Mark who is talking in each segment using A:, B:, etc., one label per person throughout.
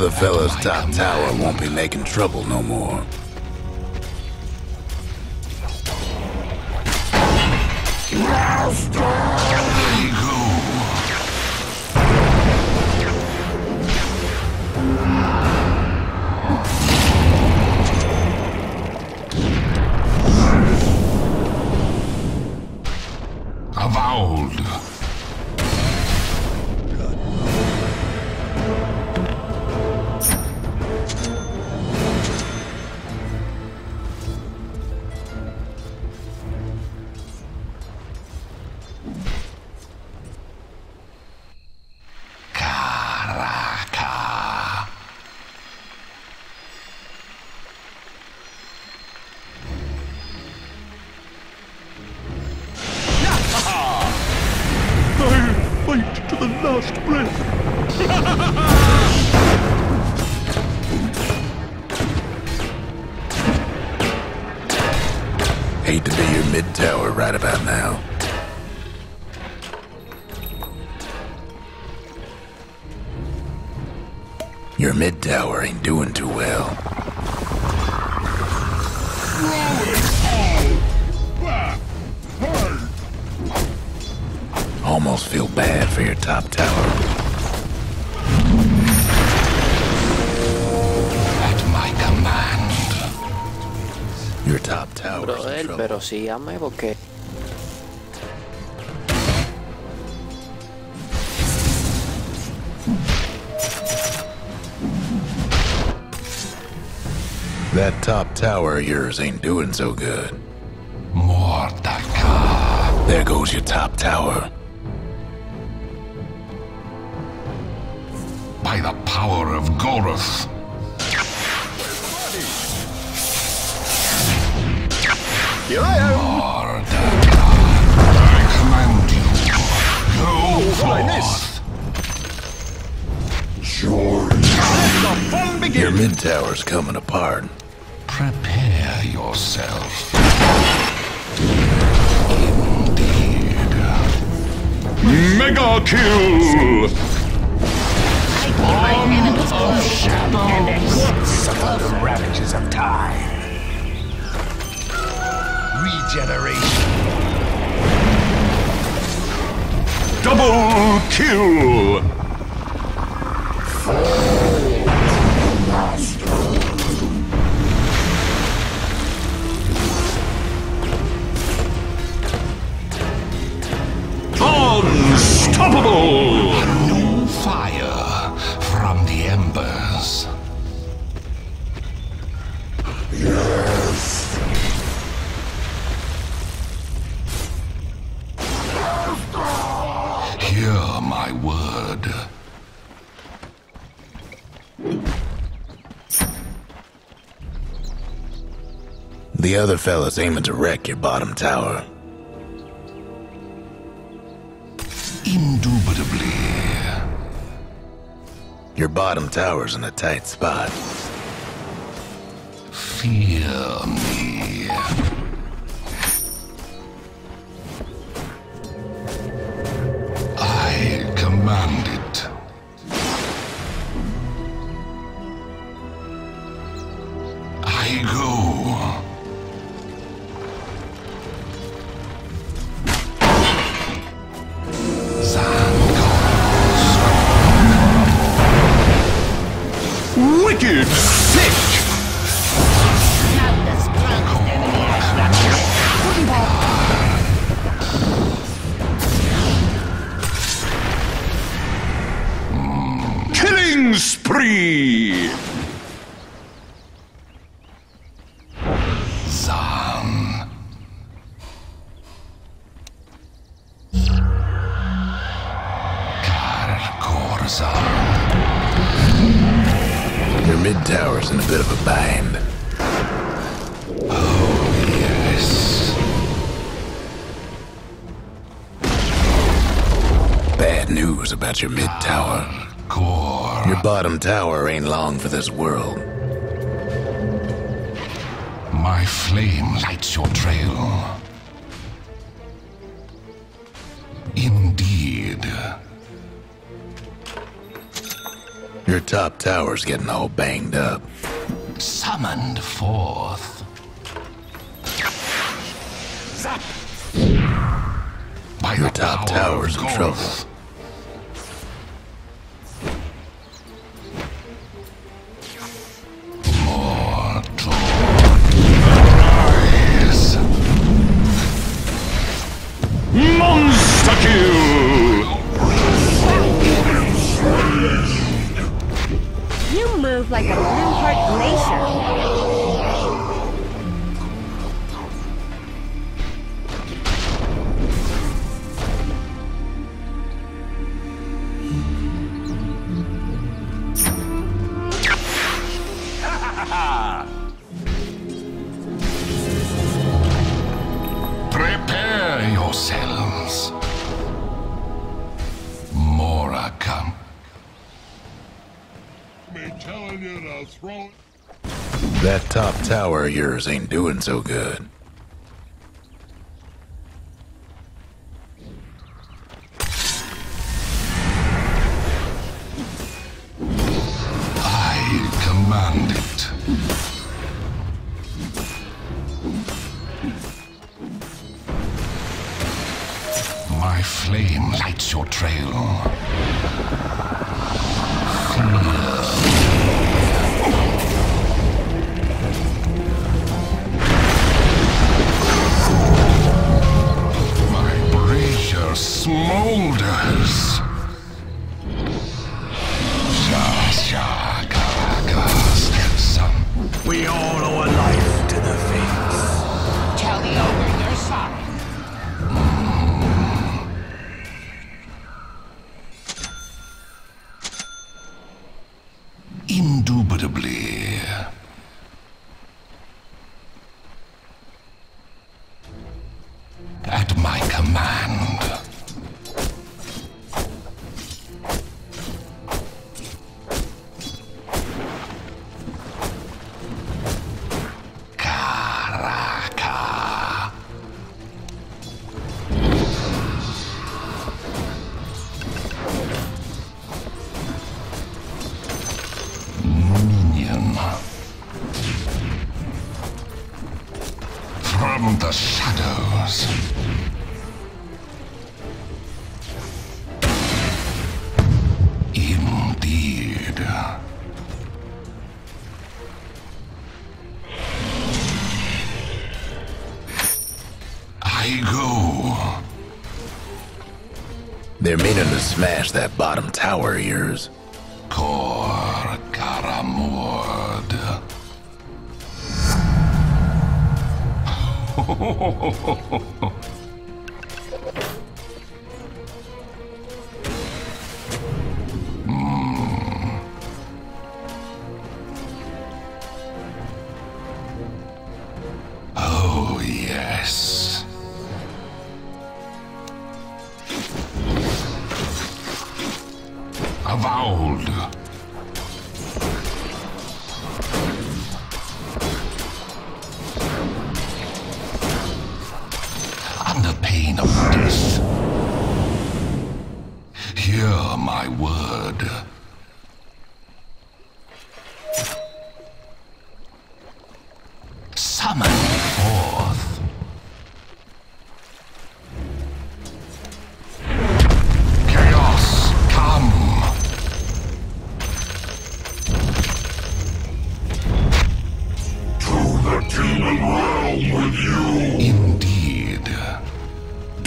A: other fella's top tower won't be making trouble no more.
B: Avowed.
A: Mid tower right about now. Your mid tower ain't doing too well. Almost feel bad for your top tower. Your top tower.
C: Brother, pero sígame porque
A: That top tower of yours ain't doing so good.
B: Mordaka.
A: There goes your top tower.
B: By the power of Goroth.
D: Here I am.
B: Mordaka. I command you. Go
D: what I
B: forth.
D: Let the fun
A: Your
D: begin.
A: mid tower's coming apart.
B: Prepare yourself. Indeed.
D: Mega kill.
E: Suffer the ravages of time. Regeneration.
D: Double kill. Unstoppable.
B: The
A: other fella's aiming to wreck your bottom tower.
B: Indubitably.
A: Your bottom tower's in a tight spot.
B: Fear me. I command it. I go. Your
A: mid tower's in a bit of a bind.
B: Oh, yes.
A: Bad news about your mid tower.
B: Core.
A: Your bottom tower ain't long for this world.
B: My flame lights your trail. Indeed.
A: Your top tower's getting all banged up.
B: Summoned forth. By
A: Your top tower's
B: of
A: in trouble. That top tower of yours ain't doing so good.
B: I command it. My flame lights your trail. Smolders. Sha, sha, Caracas, son.
E: We all owe a life to the fates.
F: Tell the ogre you're sorry.
B: Indubitably. At my command. From the shadows. Indeed. I go.
A: They're meaning to smash that bottom tower of yours.
B: ほほほほほほ。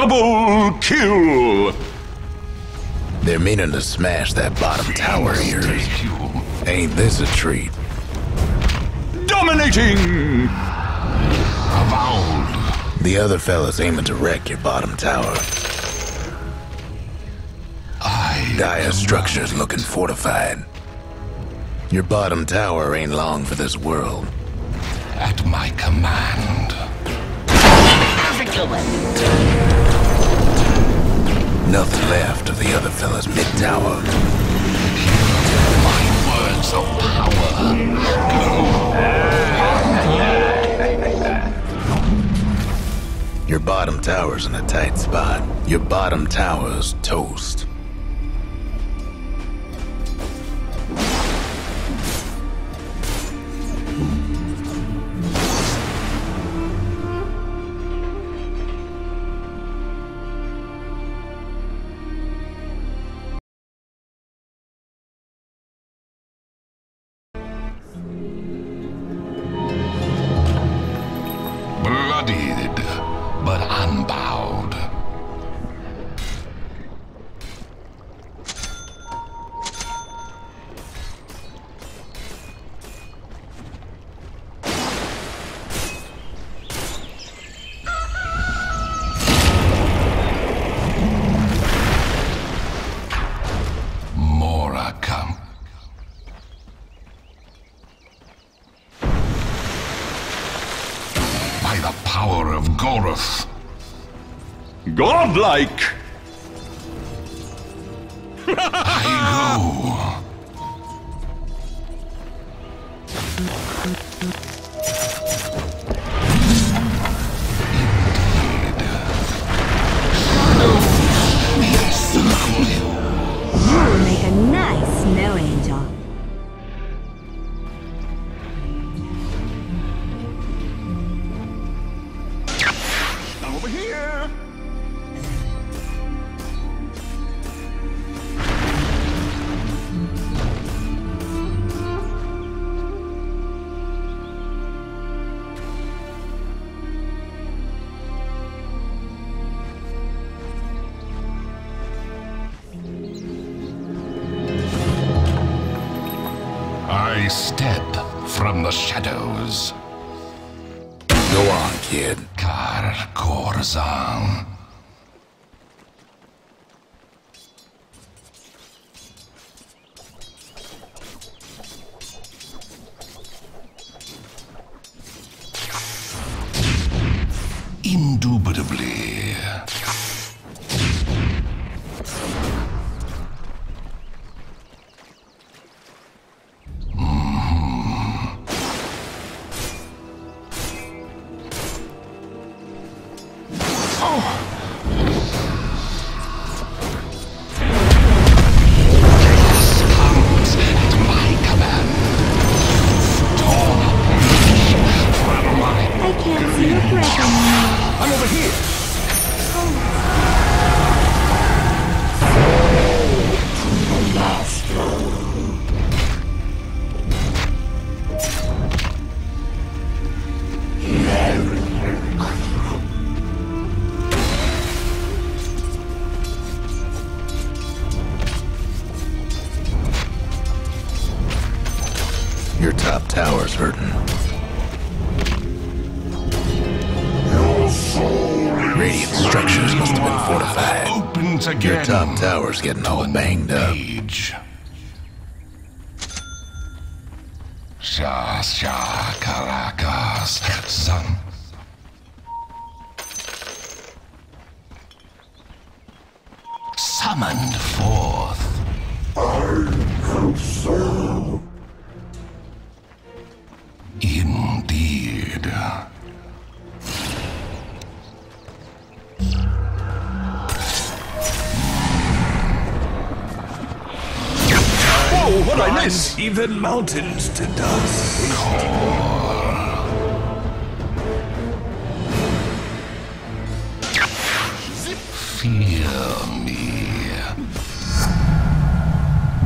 D: Double kill!
A: They're meaning to smash that bottom tower of yours.
B: Take you.
A: Ain't this a treat?
D: Dominating!
B: Avowed.
A: The other fella's aiming to wreck your bottom tower.
B: I
A: Dire structure's looking fortified. Your bottom tower ain't long for this world.
B: At my command.
A: Nothing left of the other fella's mid tower.
B: My words of power.
A: Your bottom tower's in a tight spot. Your bottom tower's toast.
D: Godlike!
B: I go.
D: Here!
B: I step from the shadows.
A: Kid.
B: Kar Korzan.
A: Tower's getting all banged up.
B: Age. Shah Shah Caracas, son. Summoned forth. I Indeed.
D: Whoa, what I miss?
E: Even mountains to dust.
B: Fear me.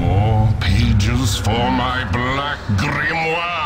B: More pages for my black grimoire.